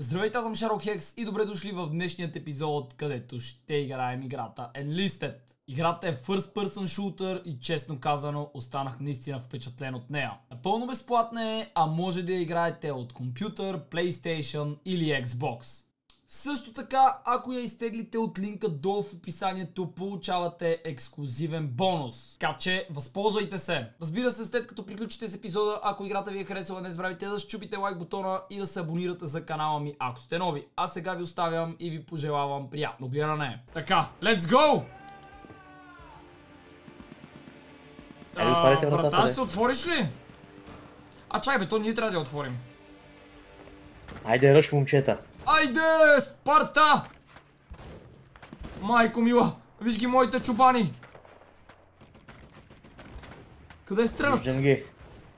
Здравейте, аз съм Шаро Хекс и добре дошли в днешният епизод, където ще играем играта Enlisted. Играта е First Person Shooter и честно казано останах наистина впечатлен от нея. Напълно безплатна е, а може да я играете от компютър, PlayStation или Xbox. Също така, ако я изтеглите от линка долу в описанието, получавате ексклюзивен бонус. Така че, възползвайте се! Разбира се, след като приключите с епизода, ако играта ви е харесала, не забравяйте да щупите лайк бутона и да се абонирате за канала ми, ако сте нови. А сега ви оставям и ви пожелавам приятно гледане. Така, let's go! Айде, отваряйте вратата, Врата ще се отвориш ли? А чай бе, то ние трябва да я отворим. Айде, ръш, момчета. Айде, Спарта! Майко мила, виж ги моите чубани! Къде стрелят? Виждам ги.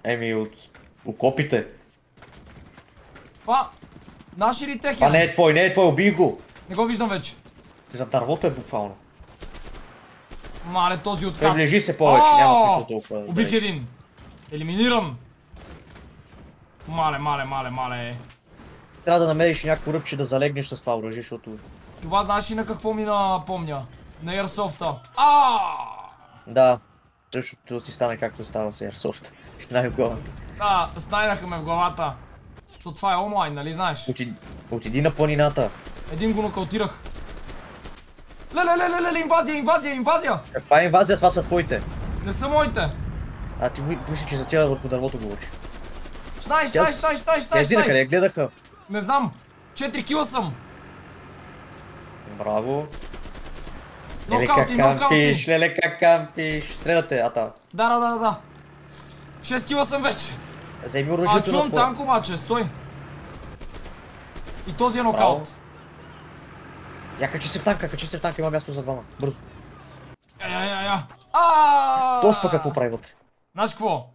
Еми, от окопите. Това, наши ли техи? Това не е твой, не е твой, убий го. Не го виждам вече. За дървото е буквално. Мале, този откат. Приближи се повече, няма смисъл толкова. Убих един. Елиминиран. Мале, мале, мале, мале. Трябва да намериш някакво ръбче да залегнеш с това оръжие, защото... Това знаеш ли на какво ми напомня? На Airsoft-а. Да, същото ти стане както става с Airsoft. Най-отгоре. Да, снайнаха ме в главата. То това е онлайн, нали знаеш? Отиди, отиди на планината. Един го нокаутирах. Леле, леле, леле, инвазия, инвазия, инвазия! Каква е инвазия? Това са твоите. Не са моите. А ти ми- мислиш, че за тя върху дървото говориш. Штай, штай, штай, штай, штай, си на къде штай. гледаха. Не знам. 4 кила съм. Браво. Нокаути, нокаути. леле как кампиш. Стреляте, ата. Да, да, да, да. 6 кила съм вече. Вземи А, оръжието на чувам танк обаче, стой. И този е Браво. нокаут. Я качи се в танка, качи се в танка, има място за двама. Бързо. Я, я, я, я. А! Тос пък какво прави вътре? Знаеш какво?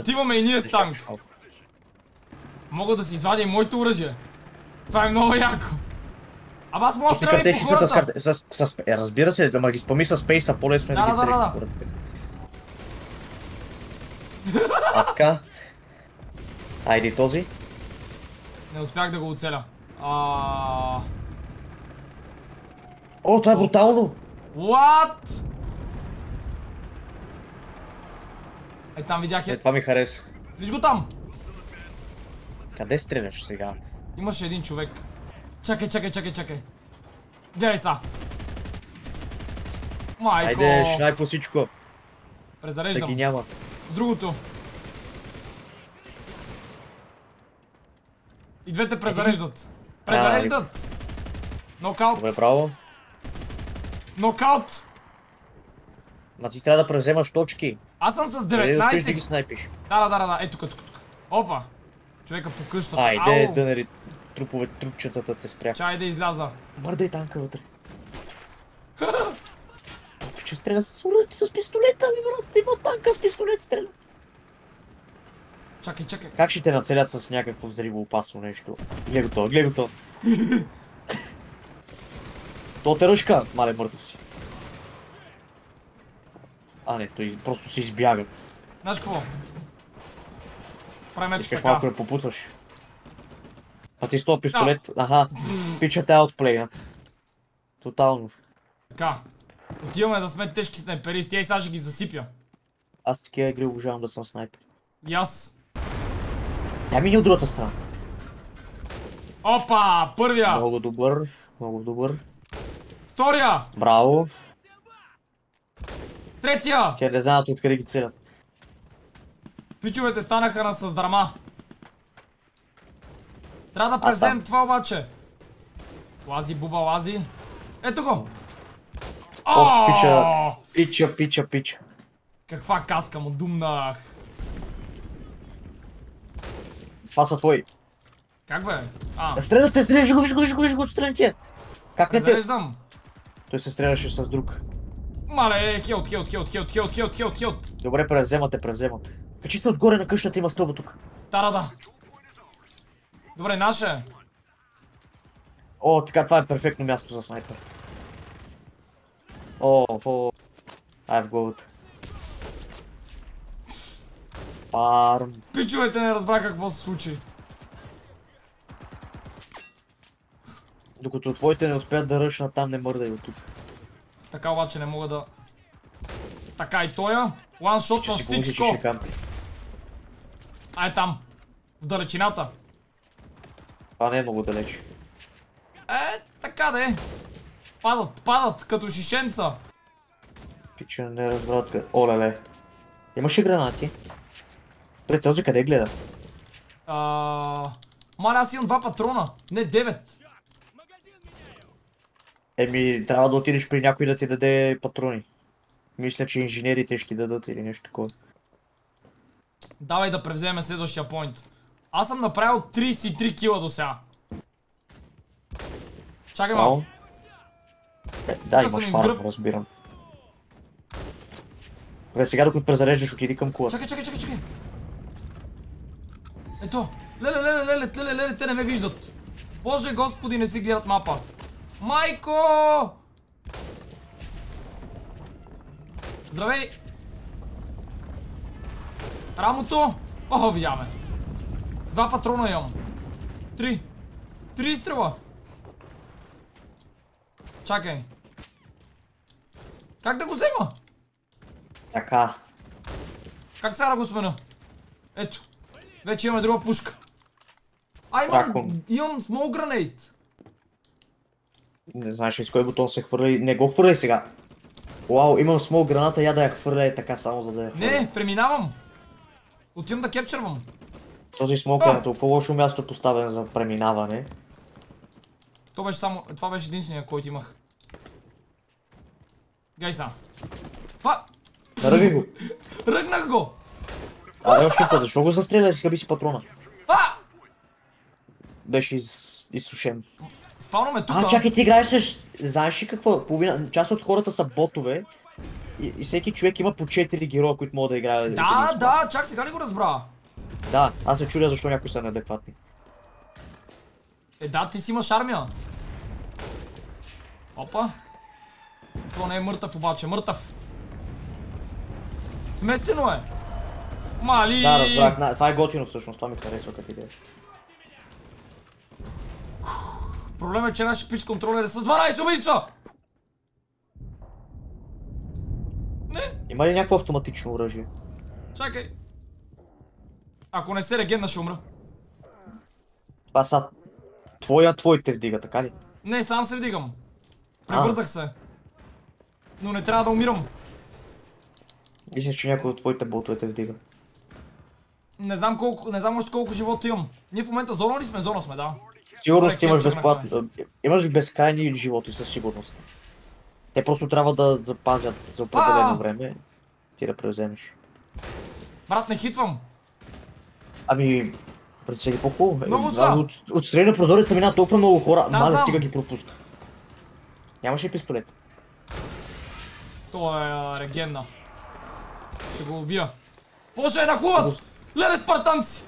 Отиваме и ние с танк. Мога да си извадя и моето оръжие. Това е много яко. Ама аз мога да Ти стрелям и по хората. С, с, с, е, разбира се, ама ги спами с спейса, по-лесно е да, Да, ги да, да, целиш да. на хората. А така. Айде този. Не успях да го оцеля. А... О, това е брутално! What? Е, там видях Е, я. това ми хареса. Виж го там. Къде стреляш сега? Имаше един човек. Чакай, чакай, чакай, чакай. Гледай са. Майко. Айде, шнай по всичко. Презареждам. няма. С другото. И двете презареждат. Презареждат. Нокаут. Добре, право. Нокаут. Ма ти трябва да превземаш точки. Аз съм с Къде да стоиш да ги 19. снайпиш? Да, да, да, да. Ето тук, тук, тук. Опа. Човека по къщата. Айде, дънери трупове, трупчетата те спряха. Чай да изляза. Мърдай танка вътре. Че стреля с уръки с пистолета, ми брат, има танка с пистолет стреля. Чакай, чакай. Как ще те нацелят с някакво взриво опасно нещо? Гледай го то, гледай го то. То те ръжка, мале мъртъв си. А не, той просто се избяга. Знаеш какво? Правим Искаш така. малко да попутваш. А ти с този пистолет, аха, пичата е аутплейна. Тотално. Така. Отиваме да сме тежки снайперисти. Ей, сега ще ги засипя. Аз такива игри обожавам да съм снайпер. И аз. Тя мини от другата страна. Опа! Първия! Много добър, много добър. Втория! Браво. Третия! Те не знаят откъде ги целят. Пичовете станаха на създрама. Трябва да превземем това обаче. Лази, буба, лази. Ето го! О! пича. Пича, пича, пича. Каква каска му думнах. Това са твои. Как бе? А, Стреляте, стреляш го, виж го, виж го, виж го, отстрани тия. Как не те? зареждам. Той се стреляше с друг. Мале, хелт, хелт, хелт, хелт, хелт, хелт, хелт, хелт. Добре, превземате, превземате. Качи се отгоре на къщата, има стълба тук. Тара да. Добре, наше. О, така, това е перфектно място за снайпер. О, о. Ай в главата. Парм. Пичовете не разбраха какво се случи. Докато твоите не успеят да ръчнат там, не мърдай от тук. Така обаче не мога да... Така и тоя. One shot на всичко. Кампи. Ай там. В далечината. Това не е много далеч. Е, така да е. Падат, падат, като шишенца. Пича не разбрат къде. О, леле. Имаш ли гранати? Бре, този къде гледа? А... Маля, аз имам два патрона. Не, девет. Еми, трябва да отидеш при някой да ти даде патрони. Мисля, че инженерите ще дадат или нещо такова. Давай да превземем следващия поинт. Аз съм направил 33 кила до сега. Чакай малко. Е, да, имаш им фарм, разбирам. Бе, сега докато презареждаш, отиди към кулата. Чакай, чакай, чакай, чакай. Ето. Леле, леле, леле, леле, леле, те не ме виждат. Боже господи, не си гледат мапа. Майко! Здравей! Рамото! О, видяме. Два патрона имам. Три. Три изстрела. Чакай. Как да го взема? Така. Как сега да го смена? Ето. Вече имаме друга пушка. А, имам, Дракон. имам small grenade. Не знаеш ли с кой бутон се хвърли. Не го хвърляй сега. Вау, имам смол граната, я да я хвърля е така само за да я хвърля. Не, преминавам. Отивам да кепчервам. Този смок е на толкова лошо място поставен за преминаване. То беше само... Това беше единствения, който имах. Гай са. А! Ръви го. Ръгнах го! А, е още път, защо го застреляш, скъби си патрона? А! Беше из... изсушен. Спалваме тук. А, чакай, ти играеш с... Знаеш ли какво? Половина... Част от хората са ботове. И, и всеки човек има по 4 героя, които могат да играят. Да, спорт. да, чак сега ли го разбра? Да, аз се чудя защо някои са неадекватни. Е, да, ти си имаш армия. Опа. То не е мъртъв обаче, мъртъв. Смесено е. Мали! Да, разбрах. Това е готино всъщност, това ми харесва като идея. Проблем е, че нашия пич контролер е с 12 убийства! Не, Има ли някакво автоматично оръжие? чакай. Ако не се регенна, ще умра. Това са... Твоя, твоите вдига, така ли? Не, сам се вдигам. Превързах се. Но не трябва да умирам. Мисля, че някой от твоите ботове те вдига. Не знам колко, не знам още колко живота имам. Ние в момента зона ли сме? Зона сме, да. Сигурност имаш безплатно. Имаш безкрайни животи със сигурност. Те просто трябва да запазят за определено време. Ти да превземеш. Брат, не хитвам. Ами, прецени по-хубаво. Много Е, са. От, от страни на прозореца мина толкова много хора. Да, Мале стига ги пропуска. Нямаш ли пистолет? То е регенна. Ще го убия. Боже, е нахуват! Леле, спартанци!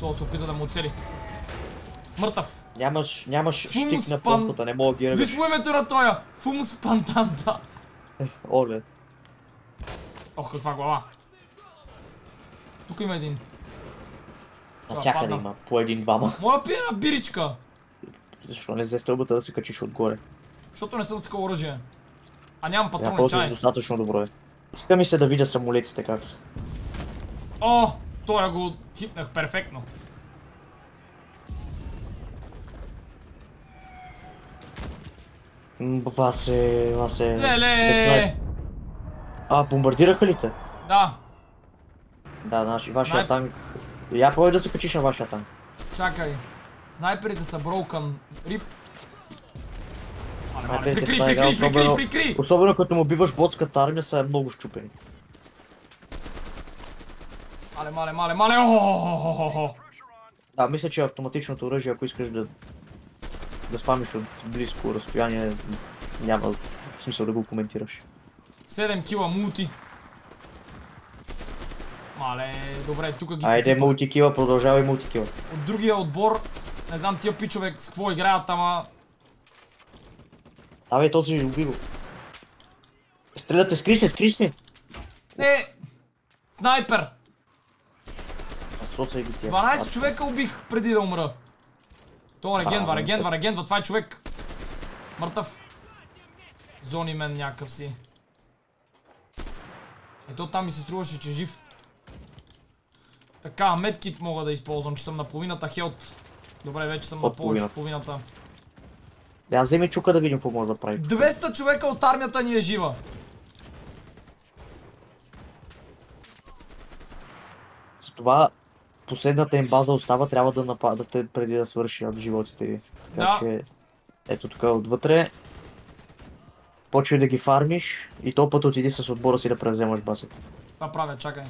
То се опита да му оцели. Мъртъв. Нямаш, нямаш Фум щик на помпата, не мога да ги Виж ръгаш. му името на тоя! Фум спантанта. Оле. Ох, каква глава. Тук има един. Навсякъде падна. има по един-двама. Моя пие една биричка. Защо не взе стълбата да се качиш отгоре? Защото не съм с такова оръжие. А нямам Да, патрони, просто чай. достатъчно добро е. Иска ми се да видя самолетите как са. О, той го хитнах перфектно. М, Васе, без снайп. Леле! А, бомбардираха ли те? Да, Да, значи вашия Снайп. танк... Я пробвай да се качиш на вашия танк. чакай. Снайперите са broken. Рип. Снайперите в прикри, прикри, прикри, особено- прикри! Особено като му биваш ботската армия са много щупени. Мале, мале, мале, мале, Да, мисля, че автоматичното оръжие, ако искаш да... Да спамиш от близко разстояние, няма смисъл да го коментираш. 7 кила мулти. Мале, добре, тук ги Айде, мултикила, продължавай мултикила. От другия отбор, не знам тия пичове с какво играят, ама... Давай този уби го. Стреляте, скри се, скри се! Е! Снайпер! Соцай ги тия. 12 човека убих преди да умра. То регенва, регенва, регенва, това е човек. Мъртъв. Зони мен някакъв си. Ето там ми се струваше, че е жив. Така, медкит мога да използвам, че съм на половината хелт. Добре, вече съм на повече половината. Да, вземи чука да видим какво може да прави. 200 човека от армията ни е жива. Затова последната им база остава, трябва да нападате преди да свършат животите ви. Така Да. че, ето тук отвътре. Почвай да ги фармиш и то път отиди с отбора си да превземаш базата. Това правя, чакай.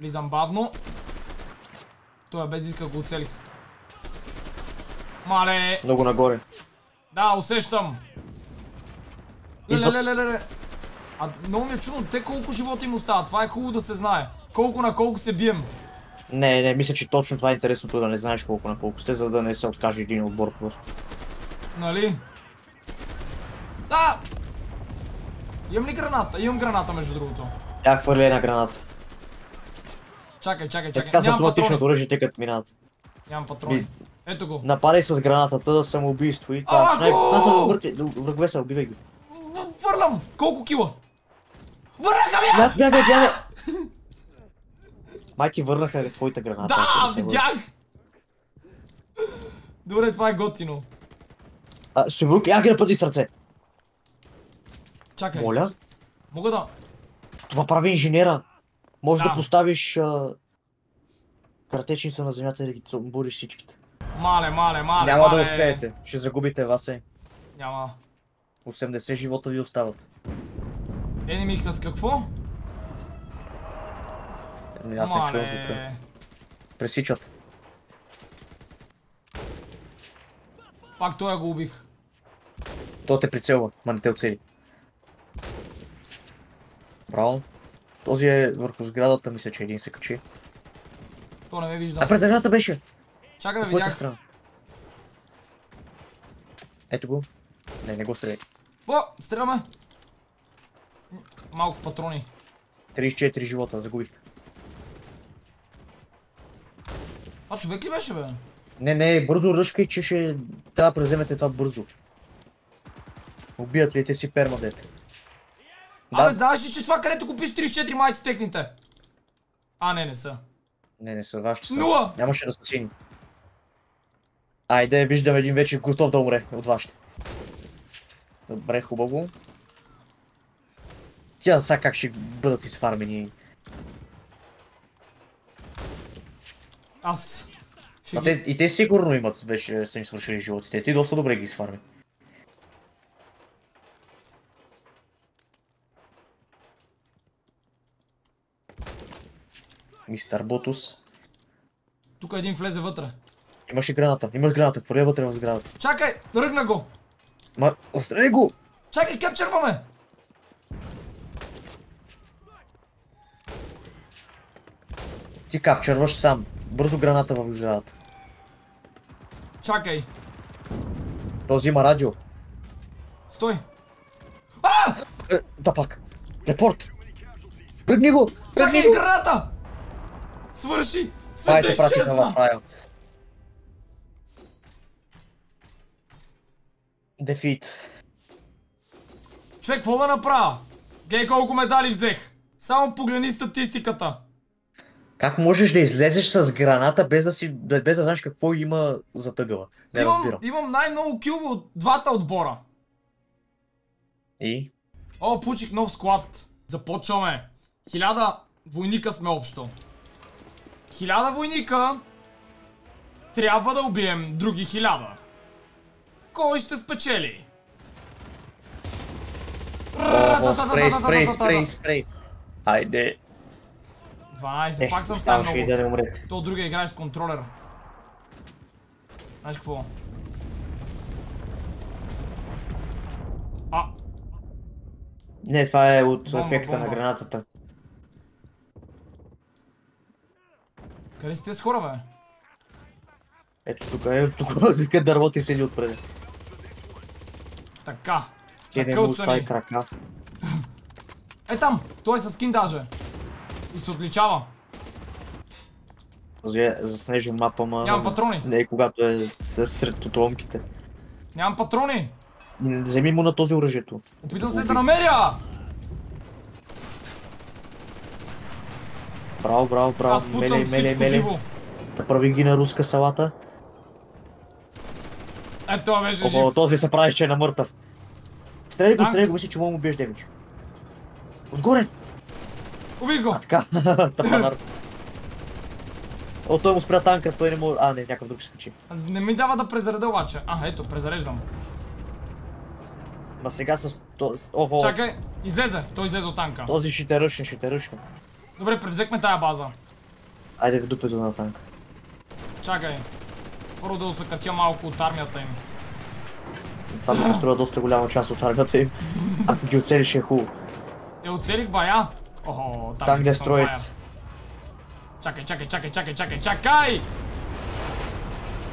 Влизам бавно. Той е без да иска го оцелих. Мале! Много нагоре. Да, усещам. Леле. А много ми е чудно, те колко живота им остават. Това е хубаво да се знае. Колко на колко се бием. Не, не, мисля, че точно това е интересното да не знаеш колко на колко сте, за да не се откаже един отбор просто. Нали? Да! Имам ли граната? Имам граната, между другото. Тя хвърли една граната. Чакай, чакай, чакай. така с автоматичното оръжие, те като минават. Нямам патрони. Ето го. Нападай с гранатата да самоубийство и това. Аху! Това са врагове са, убивай ги. В- Върнам! Колко кила? Върнаха ми! я! Бягай, бягай! Май ти върнаха твоите гранати. Да, не видях! Добре, това е готино. А, Севрук, я ги напади с ръце. Чакай. Моля? Мога да... Това прави инженера. Може да, Да. поставиш а... кратечница на земята и да ги цумбуриш всичките. Мале, мале, мале, Няма мале. да успеете. Ще загубите вас е. Няма. 80 живота ви остават. Enemy с какво? Еми, Аз не чувам звука. Пресичат. Пак той го убих. То те прицелва, ма не те оцели. Браво. Този е върху сградата, мисля, че един се качи. То не ме вижда. А пред сградата беше! Чакай, твоята видях. страна. Ето го. Не, не го стреляй. О, стреляме. Малко патрони. 34 живота, загубихте. А човек ли беше, бе? Не, не, бързо ръшкай, че ще трябва да преземете това бързо. Убият ли те си пермадете? Абе, Да, знаеш ли, че това където купиш 34 май са техните? А, не, не са. не, не са вашите са. Нула! Нямаше да са сини. Айде, виждам един вече готов да умре от вашите. Добре, хубаво. Тя сега как ще бъдат изфармени. Аз. Ще А ги... те, и те сигурно имат, вече са им свършили животите. Ти доста добре ги изфарми. Мистер Ботус. Тук един влезе вътре. Имаш и граната, имаш граната, хвърля вътре в сградата. Чакай, ръгна го. Ма, отстрани го! Чакай, кепчерваме. Ти капчерваш сам. Бързо граната в сградата. Чакай. Този има радио. Стой. Е, да пак. Репорт! Пръгни го! Чакай, го! граната! Свърши! Света изчезна! Дефит. Човек, какво да направя? Гей колко медали взех. Само погледни статистиката. Как можеш да излезеш с граната без да си, без да знаеш какво има за тъгъла? Не имам, разбирам. имам най-много килове от двата отбора. И? О, получих нов склад. Започваме. Хиляда войника сме общо. Хиляда войника. Трябва да убием други хиляда. Кой ще спечели? Спрей, спрей, спрей, спрей. Айде. 12, Е, пак съм стал ставаше и много. да не умрете. То другия играе с контролер. Знаеш какво? А, Не, това е от Бомба, ефекта на бомба. гранатата. къде сте с хора, бе? Ето тук е, тук тук дървото и седи отпред. Така. Ти Така му остави крака. Е там! Той е с скин даже. И се отличава. Е заснежен мапа, ма... Нямам патрони. Не, когато е сред отломките. Нямам патрони. Вземи му на този оръжието. Опитвам се да намеря. Браво, браво, браво. Аз пуцам Мелей, мелей, всичко мелей. живо. Направи ги на руска салата. Ето, това беше Ого, жив. този се прави, че е на мъртъв. Стреляй го, стреляй го, мисля, че мога му биеш демидж. Отгоре! Убих го. А така, тапанар. О, той му спря танка, той не може... А, не, някакъв друг ще скачи. Не ми дава да презареда обаче. А, ето, презареждам. Ма сега с... Охо, Чакай, излезе. Той излезе от танка. този ще те ръшне, ще те ръшне. Добре, превзехме тая база. Айде в дупето на танка. Чакай. Първо да усъкатя малко от армията им. Това ми струва доста голяма част от армията им. Ако ги оцелиш е хубаво. Е, оцелих бая. Там Танк съм дестроит. фаер. Чакай, чакай, чакай, чакай, чакай, чакай!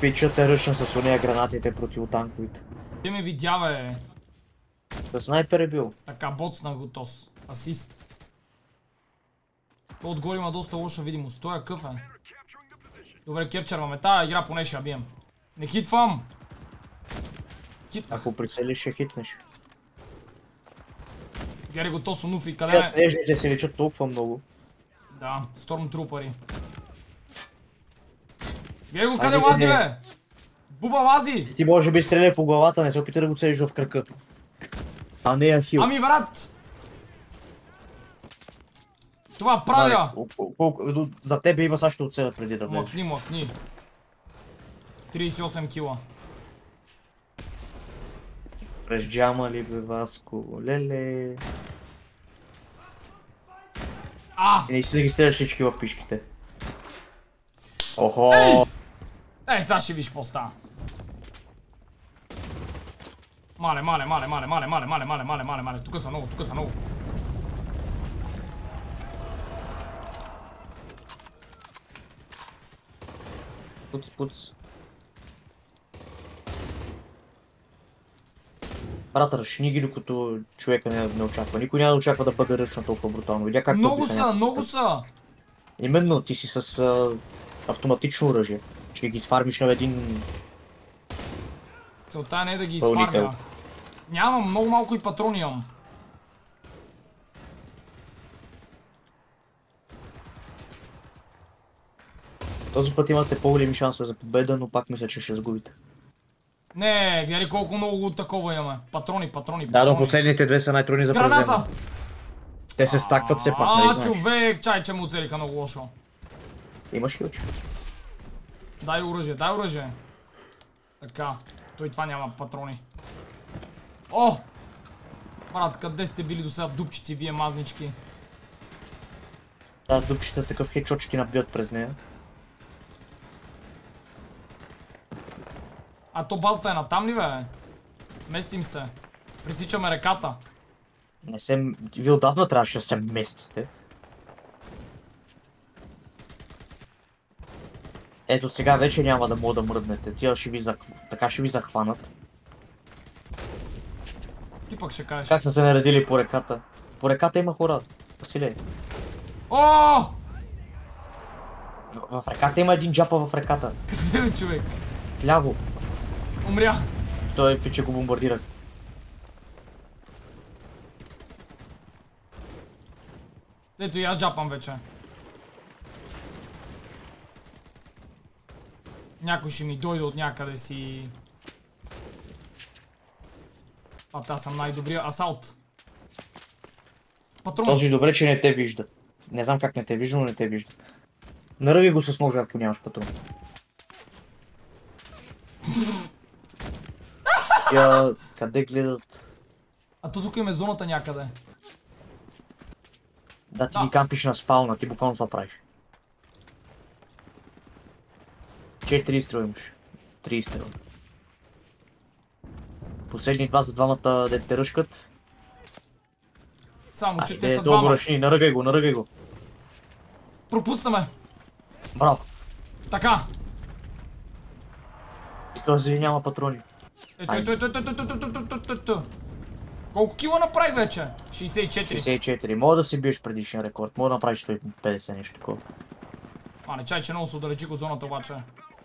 Пича те ръшна с ония гранатите противотанковите. Ти ме видя, бе. С снайпер е бил. Така, боцнах го тос. Асист. То отгоре има доста лоша видимост. Той е къв е. Добре, кепчерваме. Тая игра поне ще я бием. Не хитвам! Хитнах. Ако прицелиш ще хитнеш. Гери го тосо нуфи. Къде е? снежните се лечат толкова много. Да, Stormtrooper. Гери го къде лази, бе? Буба лази! Ти може би стреляй по главата, не се опитай да го целиш в кръка. А не я хил. Ами, брат! Това правя! Мале, За тебе има също оцеля преди да влезеш. Мъкни, мъкни. 38 кила. През джама ли бе, Васко? Леле. А! И наистина ги стреляш всички в пишките. Охо! Ей, сега ще виж какво става. Мале, мале, мале, мале, мале, мале, мале, мале, мале, мале, мале, тук са много, тук са много. Пуц, пуц. Брат, ръшни ги, докато човека не, не очаква. Никой няма да очаква да бъде ръчно толкова брутално. Видя как Много са, някакви. много са! Именно, ти си с а, автоматично оръжие. Ще ги сфармиш на един... Целта е не да ги изфармя. Нямам, много малко и патрони имам. Този път имате по-големи шансове за победа, но пак мисля, че ще загубите. Не, гледай колко много такова имаме. Патрони, патрони, Да, патрони. но последните две са най-трудни за Граната! превземане. Те се стакват все пак, нали А, знаеш? човек, чай, че му оцелиха много лошо. Имаш хилч. Дай оръжие, дай оръжие. Така, той това няма патрони. О! Брат, къде сте били до сега дупчици, вие мазнички? Тази дупчица такъв ти набият през нея. А то базата е натам ли, бе? Местим се. Пресичаме реката. Не се... Вие отдавна трябваше да се местите. Ето сега вече няма да мога да мръднете. Тия ще ви зах... така ще ви захванат. Ти пък ще кажеш. Как са се наредили по реката? По реката има хора. Василе. О! В реката има един джапа в реката. Къде човек? Вляво. Умря. Той пиче го бомбардирах. Ето и аз джапам вече. Някой ще ми дойде от някъде си... А, аз съм най-добрия асалт. Патрон. Този добре, че не те вижда. Не знам как не те вижда, но не те вижда. Наръви го с ножа, ако нямаш патрон. Я, къде гледат? А то тук има зоната някъде. Да, ти ги кампиш на спална, ти буквално това правиш. Четири изстрела имаш. Три изстрела. Последни два за двамата де те ръшкат. Само, че те са двама. ръшни, наръгай го, наръгай го. Пропуснаме. Браво. Така. И този няма патрони. Ето, ето, ето, ето, ето, ето, ето, ето, ето, ето. Колко кила направи вече? 64. 64. Мога да си биеш предишния рекорд. Мога да направиш 150 нещо такова. А, не чай, че много се отдалечих от зоната обаче.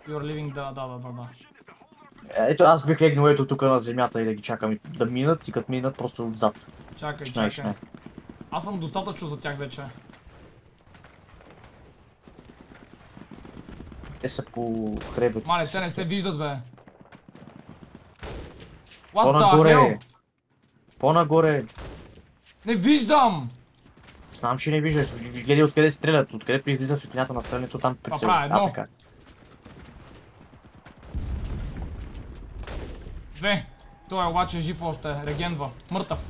You're living, да, да, да, да, да. Ето аз бих легнал ето тук на земята и да ги чакам да минат и като минат просто отзад. Чакай, чакай. Аз съм достатъчно за тях вече. Те са по хребет. Мале, те не се виждат, бе. What the По-нагоре. hell? По-нагоре. Не виждам! Знам, че не виждаш. Гледай откъде стрелят. Откъдето излиза светлината на стрелянето там прицел. прави едно. А, така. Две. Той е обаче жив още. Регенва. Мъртъв.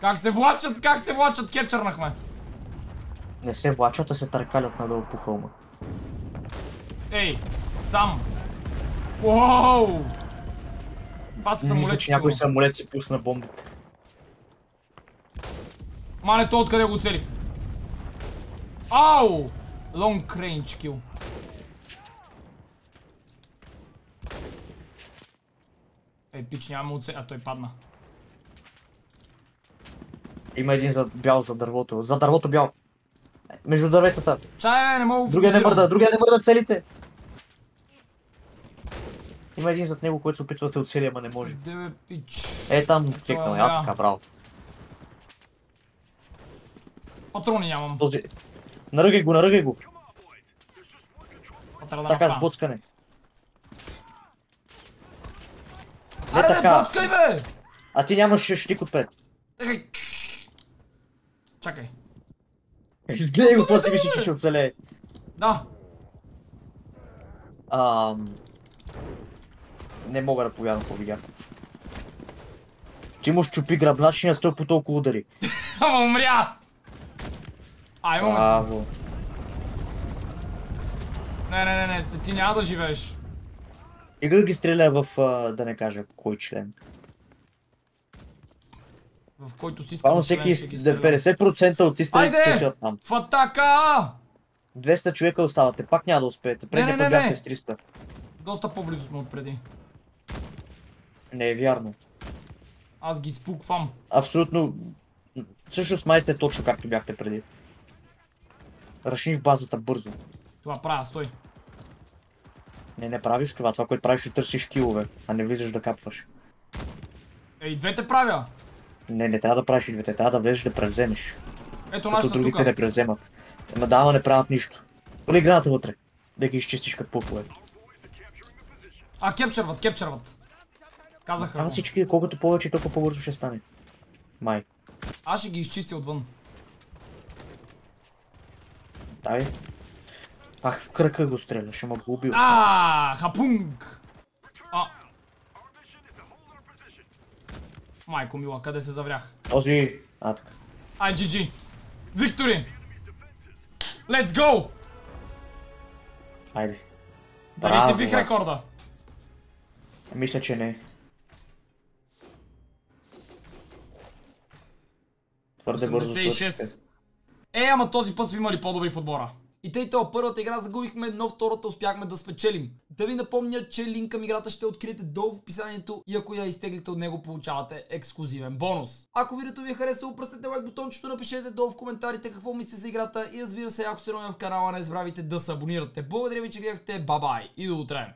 Как се влачат, как се влачат, кепчърнахме. Не се влачат, а се търкалят надолу по хълма. Ей, сам. Уоу! Това са Мисля, самолети че някой самолет си пусна бомбите. Мале, то откъде го целих? Ау! Long range kill. Ей, пич, нямаме оце... А, той падна. Има един за бял за дървото. За дървото бял. Между дърветата. Чай, не мога Другия не мърда, другия не мърда целите. Има един зад него, който се опитва да оцели, ама не може. Де бе, пич. Е, там кликнал, е я така, браво. Патрони нямам. Този... Наръгай го, наръгай го. Да Така с боцкане. Не Аре, не боцкай, бе! А ти нямаш щик от 5. Ей. Чакай. Гледай го, после мисли, че ще оцелее. Да. Ам... Не мога да повярвам какво видях. Ти му щупи гръбначния стълб по толкова удари. Ама умря! Ай, момент. Браво. Не, не, не, не, ти няма да живееш. Ига ги стреля в, да не кажа кой член. В който си искам всеки ще ги да стрелям. 50% от изстрелите стоят там. В атака! 200 човека оставате, пак няма да успеете. Преди Не, не, не, не, бяхте не. с 300. Доста по-близо сме отпреди. Не е вярно. Аз ги спуквам. Абсолютно. Всъщност май сте точно както бяхте преди. Ръшни в базата бързо. Това правя, стой. Не, не правиш това. Това, което правиш, е търсиш килове, а не влизаш да капваш. Ей, двете правя. Не, не трябва да правиш и двете, трябва да влезеш да превземеш. Ето наши Защото са тук. другите не превземат. Ама дама не правят нищо. Пали граната вътре. Да ги изчистиш като пухове. А, кепчърват, кепчърват. Казаха А го. всички, колкото повече, толкова по-бързо ще стане. Май. Аз ще ги изчистя отвън. Дай. Пак в кръка го стреля, ще ме го убил. А, хапунг! А. Майко мила, къде се заврях? Този... А, така. Ай, GG! Виктори! Let's go! Айде. Дали си бих рекорда? Мисля, че не. Твърде бързо свършихте. 86. Е, ама този път сме имали по-добри в отбора. И тъй то първата игра загубихме, но втората успяхме да спечелим. Да ви напомня, че линк към играта ще откриете долу в описанието и ако я изтеглите от него получавате ексклюзивен бонус. Ако видеото ви е харесало, пръснете лайк бутончето, напишете долу в коментарите какво мислите за играта и разбира се, ако сте нови в канала, не забравяйте да се абонирате. Благодаря ви, че гледахте, бабай и до утре!